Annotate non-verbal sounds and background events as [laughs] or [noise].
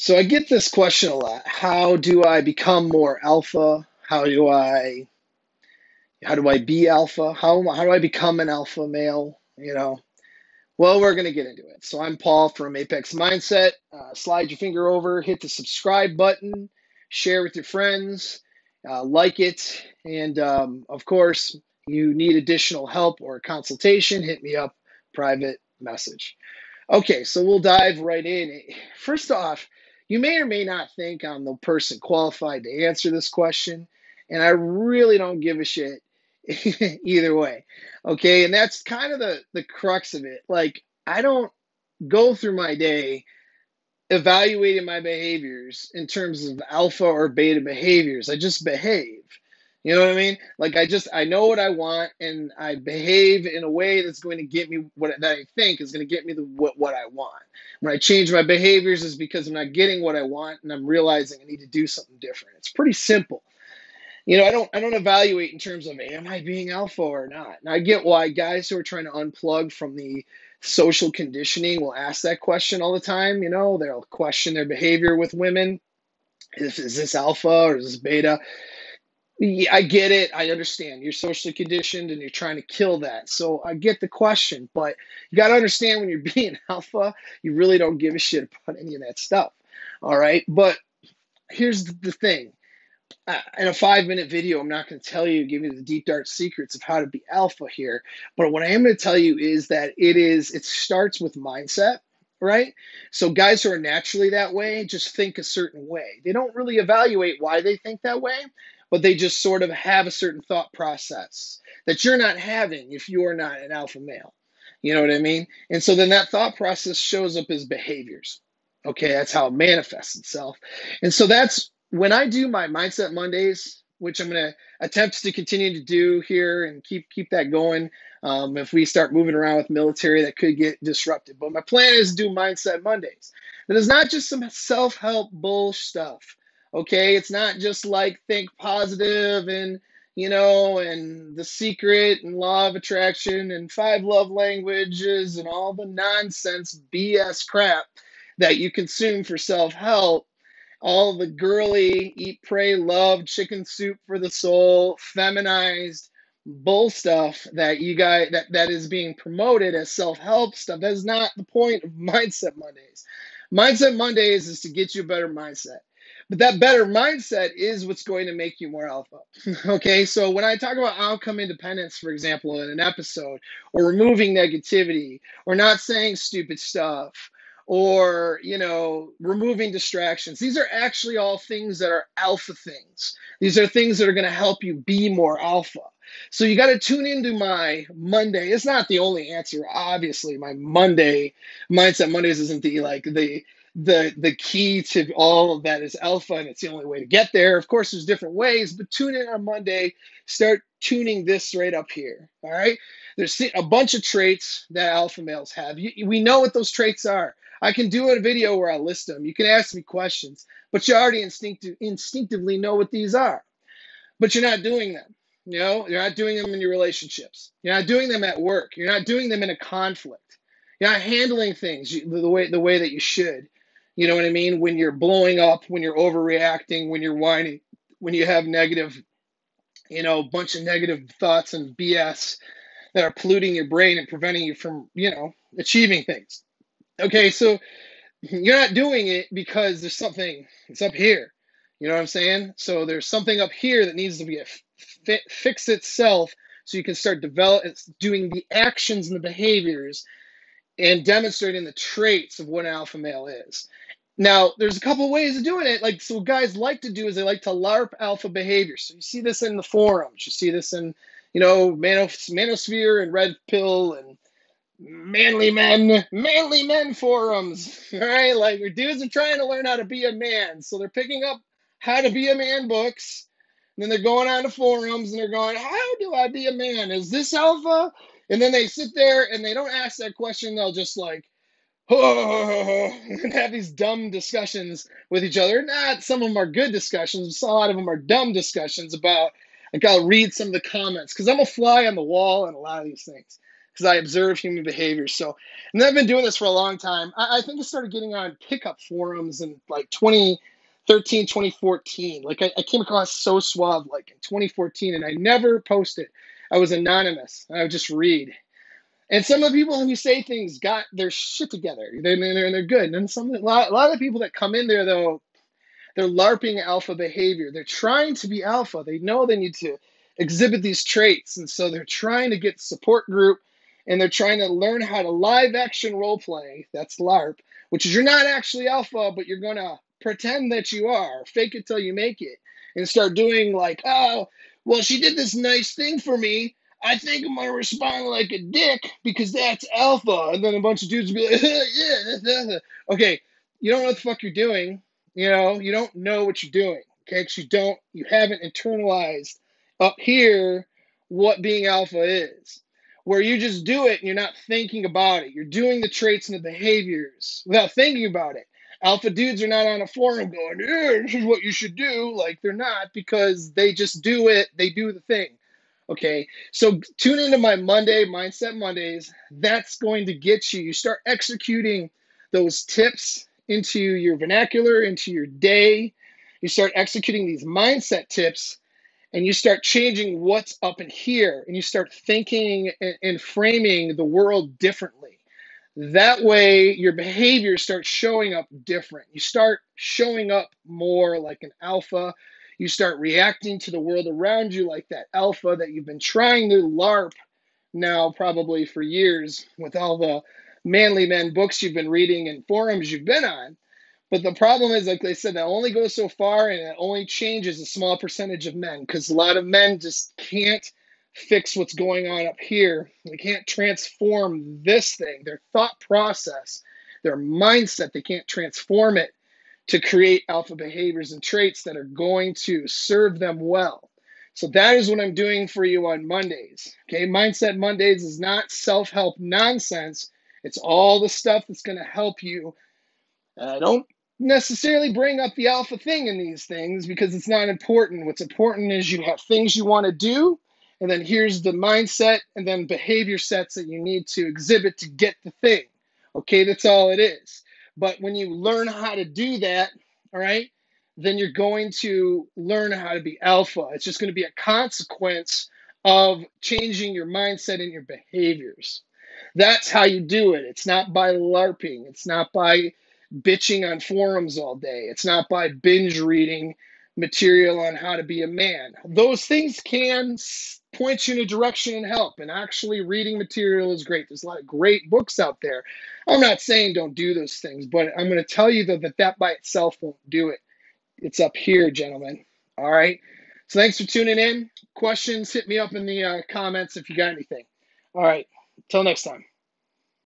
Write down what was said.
So I get this question a lot. How do I become more alpha? How do I how do I be alpha? How how do I become an alpha male? You know. Well, we're going to get into it. So I'm Paul from Apex Mindset. Uh, slide your finger over, hit the subscribe button, share with your friends, uh, like it, and um, of course, you need additional help or consultation, hit me up, private message. Okay, so we'll dive right in. First off, you may or may not think I'm the person qualified to answer this question, and I really don't give a shit [laughs] either way. Okay, and that's kind of the the crux of it. Like I don't go through my day evaluating my behaviors in terms of alpha or beta behaviors. I just behave. You know what I mean? Like I just I know what I want and I behave in a way that's going to get me what that I think is going to get me the what, what I want. When I change my behaviors is because I'm not getting what I want and I'm realizing I need to do something different. It's pretty simple. You know, I don't I don't evaluate in terms of am I being alpha or not. And I get why guys who are trying to unplug from the social conditioning will ask that question all the time. You know, they'll question their behavior with women. Is, is this alpha or is this beta? Yeah, I get it. I understand. You're socially conditioned and you're trying to kill that. So I get the question, but you got to understand when you're [laughs] being alpha, you really don't give a shit about any of that stuff. All right. But here's the thing in a five minute video, I'm not going to tell you, give you the deep dark secrets of how to be alpha here. But what I am going to tell you is that it is, it starts with mindset right? So guys who are naturally that way just think a certain way. They don't really evaluate why they think that way, but they just sort of have a certain thought process that you're not having if you're not an alpha male. You know what I mean? And so then that thought process shows up as behaviors. Okay, that's how it manifests itself. And so that's when I do my Mindset Mondays, which I'm going to attempt to continue to do here and keep keep that going. Um, if we start moving around with military, that could get disrupted. But my plan is to do Mindset Mondays. That is not just some self help bull stuff. Okay, it's not just like think positive and you know, and the secret and law of attraction and five love languages and all the nonsense BS crap that you consume for self help. All the girly, eat, pray, love, chicken soup for the soul, feminized bull stuff that you guys that, that is being promoted as self help stuff. That is not the point of [laughs] Mindset Mondays. Mindset Mondays is to get you a better mindset. But that better mindset is what's going to make you more alpha. [laughs] okay, so when I talk about outcome independence, for example, in an episode, or removing negativity, or not saying stupid stuff, or you know removing distractions these are actually all things that are alpha things. These are things that are going to help you be more alpha. So you got to tune into my monday. It's not the only answer obviously. My monday mindset mondays isn't the like the the the key to all of that is alpha and it's the only way to get there. Of course there's different ways but tune in on monday. Start tuning this right up here all right? There's a bunch of traits that alpha males have. You, we know what those traits are. I can do a video where i list them. You can ask me questions but you already instinctive, instinctively know what these are. But you're not doing them you know? You're not doing them in your relationships. You're not doing them at work. You're not doing them in a conflict. You're not handling things the way the way that you should you know what I mean? When you're blowing up, when you're overreacting, when you're whining, when you have negative, you know, bunch of negative thoughts and BS that are polluting your brain and preventing you from, you know, achieving things. Okay, so you're not doing it because there's something, it's up here. You know what I'm saying? So there's something up here that needs to be fi- fix itself so you can start developing doing the actions and the behaviors and demonstrating the traits of what an alpha male is. Now, there's a couple ways of doing it. Like, so what guys like to do is they like to LARP alpha behavior. So you see this in the forums. You see this in, you know, Manos- Manosphere and Red Pill and manly men, manly men forums, [laughs] right? Like, dudes are trying to learn how to be a man. So they're picking up how to be a man books. And then they're going on to forums and they're going, how do I be a man? Is this alpha? And then they sit there and they don't ask that question. They'll just like, [laughs] and have these dumb discussions with each other. Not some of them are good discussions, a lot of them are dumb discussions about. Like I'll read some of the comments because I'm a fly on the wall and a lot of these things. because I observe human behavior. So, and I've been doing this for a long time. I, I think I started getting on pickup forums in like 2013, 2014. Like I, I came across SoSuave like in 2014, and I never posted. I was anonymous. I would just read. And some of the people who say things got their shit together. They're, they're, they're good. And some a lot, a lot of the people that come in there though, they're LARPing alpha behavior. They're trying to be alpha. They know they need to exhibit these traits. And so they're trying to get support group and they're trying to learn how to live action role play. That's LARP, which is you're not actually alpha, but you're going to pretend that you are. Fake it till you make it. And start doing like, oh, well, she did this nice thing for me. I think I'm gonna respond like a dick because that's alpha. And then a bunch of dudes will be like, [laughs] yeah, okay, you don't know what the fuck you're doing. You know, you don't know what you're doing. Okay, because you don't, you haven't internalized up here what being alpha is. Where you just do it and you're not thinking about it. You're doing the traits and the behaviors without thinking about it. Alpha dudes are not on a forum going, yeah, this is what you should do. Like they're not because they just do it, they do the thing. Okay, so tune into my Monday Mindset Mondays. That's going to get you. You start executing those tips into your vernacular, into your day. You start executing these mindset tips and you start changing what's up in here and you start thinking and framing the world differently. That way, your behavior starts showing up different. You start showing up more like an alpha you start reacting to the world around you like that alpha that you've been trying to LARP now, probably for years, with all the manly men books you've been reading and forums you've been on. But the problem is, like they said, that only goes so far and it only changes a small percentage of men because a lot of men just can't fix what's going on up here. They can't transform this thing, their thought process, their mindset. They can't transform it to create alpha behaviors and traits that are going to serve them well. So that is what I'm doing for you on Mondays. Okay, Mindset Mondays is not self help nonsense, it's all the stuff that's going to help you. And I don't necessarily bring up the alpha thing in these things because it's not important. What's important is you have things you want to do, and then here's the mindset and then behavior sets that you need to exhibit to get the thing. Okay, that's all it is. But when you learn how to do that, all right, then you're going to learn how to be alpha. It's just going to be a consequence of changing your mindset and your behaviors. That's how you do it. It's not by LARPing, it's not by bitching on forums all day, it's not by binge reading material on how to be a man. Those things can point you in a direction and help. And actually, reading material is great. There's a lot of great books out there. I'm not saying don't do those things, but I'm going to tell you though that that by itself won't do it. It's up here, gentlemen. All right. So thanks for tuning in. Questions, hit me up in the uh, comments if you got anything. All right. Till next time.